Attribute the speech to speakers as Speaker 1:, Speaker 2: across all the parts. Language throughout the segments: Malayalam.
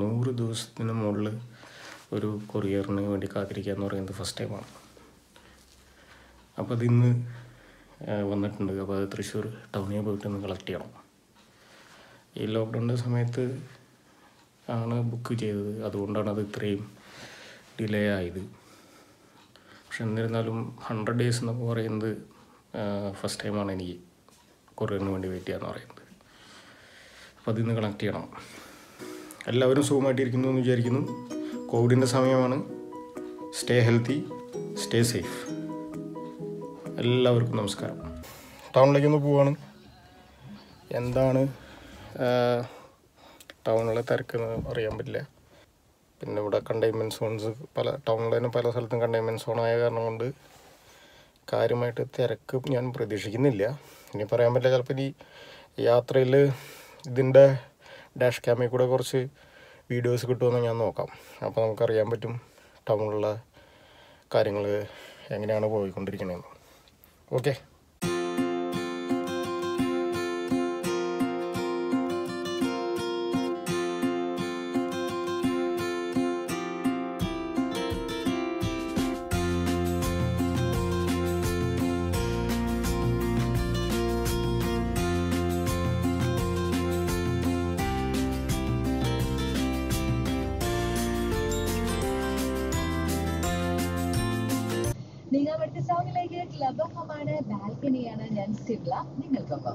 Speaker 1: നൂറ് ദിവസത്തിന് മുകളിൽ ഒരു കൊറിയറിന് വേണ്ടി കാത്തിരിക്കുക എന്ന് പറയുന്നത് ഫസ്റ്റ് ടൈമാണ് അപ്പോൾ അതിന്ന് വന്നിട്ടുണ്ട്. അപ്പോൾ അത് തൃശ്ശൂർ ടൗണിൽ പോയിട്ട് ഒന്ന് കളക്ട് ചെയ്യണം. ഈ ലോക്ക്ഡൗണിന്റെ സമയത്ത് ആണ് ബുക്ക് ചെയ്തത്. അതുകൊണ്ടാണ് അത് ഇത്രയും ഡിലേ ആയത്. പക്ഷെ എന്നിരുന്നാലും ഹൺഡ്രഡ് ഡേയ്സ് എന്നൊക്കെ പറയുന്നത് ഫസ്റ്റ് ടൈമാണ് എനിക്ക് കൊറിയറിന് വേണ്ടി വെയിറ്റ് ചെയ്യാന്ന് പറയുന്നത്. അപ്പോൾ അതിന്ന് കണക്ട് ചെയ്യണം. എല്ലാവരും സുഖമായിട്ടിരിക്കുന്നു എന്ന് വിചാരിക്കുന്നു. കോവിഡിന്റെ സമയമാണ്. സ്റ്റേ ഹെൽത്തി സ്റ്റേ സേഫ് എല്ലാവർക്കും നമസ്കാരം. ടൗണിലേക്ക് ഒന്ന് പോവാണ്. എന്താണ് ടൗണിലെ തിരക്കെന്ന് അറിയാൻ പറ്റില്ല. പിന്നെ ഇവിടെ കണ്ടെയ്ൻമെന്റ് സോൺസ് പല ടൗണിൽ തന്നെ പല സ്ഥലത്തും കണ്ടെയ്ൻമെന്റ് സോൺ ആയ കാരണം കൊണ്ട് കാര്യമായിട്ട് തിരക്ക് ഞാൻ പ്രതീക്ഷിക്കുന്നില്ല. ഇനി പറയാൻ പറ്റില്ല ചിലപ്പോൾ ഈ യാത്രയിൽ ഇതിന്റെ ഡാഷ് ക്യാമിൽ കൂടെ കുറച്ച് വീഡിയോസ് കിട്ടുമെന്ന് ഞാൻ നോക്കാം. അപ്പോൾ നമുക്കറിയാൻ പറ്റും ടൗണിലുള്ള കാര്യങ്ങൾ എങ്ങനെയാണ് പോയിക്കൊണ്ടിരിക്കണതെന്ന് ഓക്കെ?
Speaker 2: നിങ്ങൾ അടുത്ത സോങ്ങിലേക്ക് ക്ലബ് ഹോമാണ് ബാൽക്കണിയാണ് ഞാൻ സിബ്ല നിങ്ങൾക്കൊപ്പം.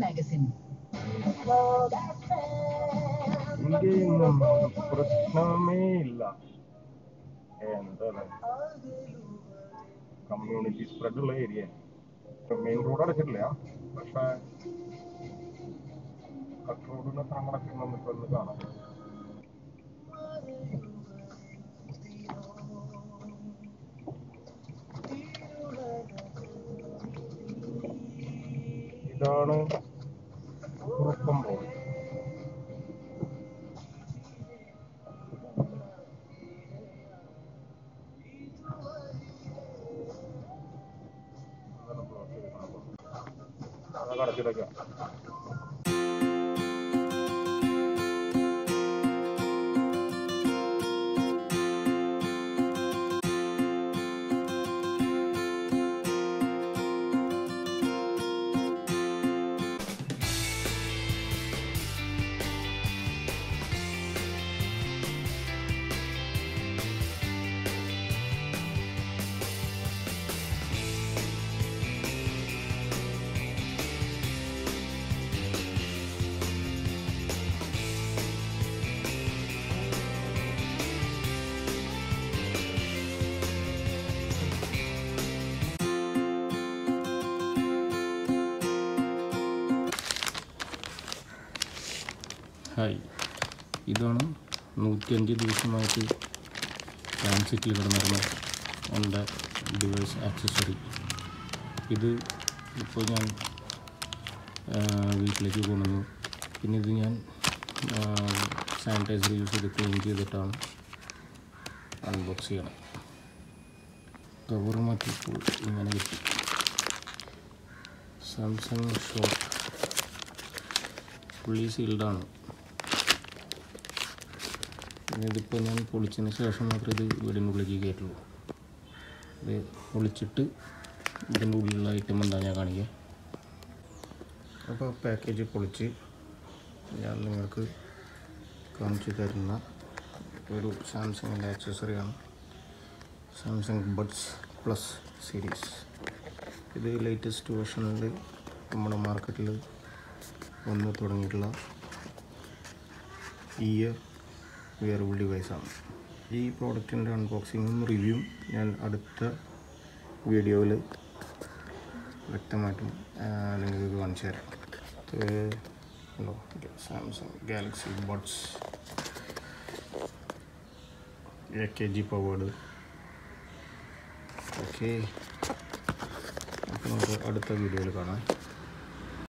Speaker 2: മാഗസിൻ
Speaker 1: പ്രശ്നമേ ഇല്ല. എന്താണ്? കമ്മ്യൂണിറ്റി സ്പ്രെഡ് ഉള്ള ഏരിയ മെയിൻ റോഡ് അടച്ചിട്ടില്ല. പക്ഷേ കട്ട് റോഡിന് അത്ര ഒന്ന് കാണാം. ഇതാണ് കുറുപ്പം റോഡ് 他干了就这个。ഹായ്. ഇതാണ് നൂറ്റിയഞ്ച് ദിവസമായിട്ട് ട്രാൻസിറ്റിൽ കിടന്നിരുന്ന എന്റെ ഡിവൈസ് ആക്സസറി ഇത് ഇപ്പോൾ ഞാൻ വീട്ടിലേക്ക് കൊണ്ടുവന്നു. പിന്നെ ഇത് ഞാൻ സാനിറ്റൈസർ യൂസ് ചെയ്ത് ക്ലീൻ ചെയ്തിട്ടാണ് അൺബോക്സ് ചെയ്യണം കവർ മാറ്റിയപ്പോൾ ഇങ്ങനെ കിട്ടി. സാംസങ് ഷോപ്പ് ഫുള്ളി സീൽഡാണ് പിന്നെ ഇതിപ്പോൾ ഞാൻ പൊളിച്ചതിന് ശേഷം മാത്രമേ ഇത് വീടിന്റെ ഉള്ളിലേക്ക് കയറ്റുള്ളൂ. ഇത് പൊളിച്ചിട്ട് ഇതിന്റെ ഉള്ളിലുള്ള ഐറ്റം എന്താണ് ഞാൻ കാണിക്കുക അപ്പോൾ പാക്കേജ് പൊളിച്ച് ഞാൻ നിങ്ങൾക്ക് കാണിച്ചു തരുന്ന ഒരു സാംസങ്ങിന്റെ ആക്സസറിയാണ് സാംസങ് ബഡ്സ് പ്ലസ് സീരീസ്. ഇത് ലേറ്റസ്റ്റ് വേർഷനിൽ നമ്മുടെ മാർക്കറ്റിൽ വന്ന് തുടങ്ങിയിട്ടുള്ള ഇയർ വെയറബിൾ ഡിവൈസാണ് ഈ പ്രോഡക്റ്റിന്റെ അൺബോക്സിങ്ങും റിവ്യൂവും ഞാൻ അടുത്ത വീഡിയോയിൽ വ്യക്തമായിട്ടും നിങ്ങൾക്ക് കാണിച്ചു തരാം. Hello Samsung Galaxy buds A K G powered okay അപ്പോൾ നമുക്ക് അടുത്ത വീഡിയോയിൽ കാണാം.